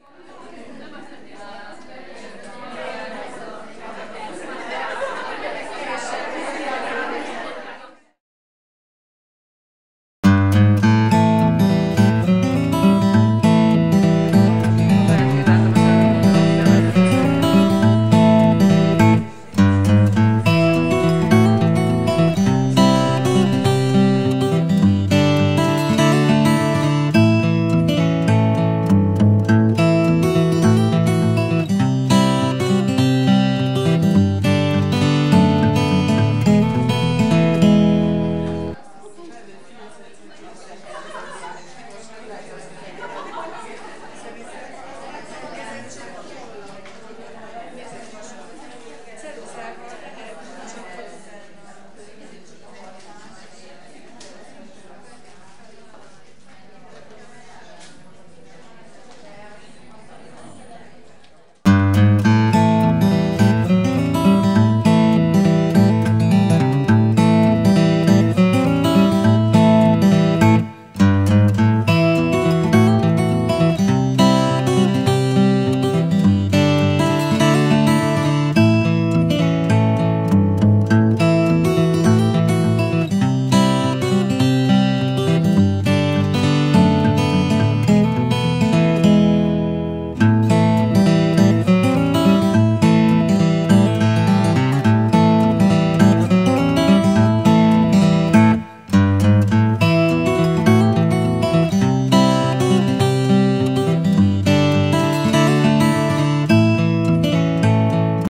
ただまた違う。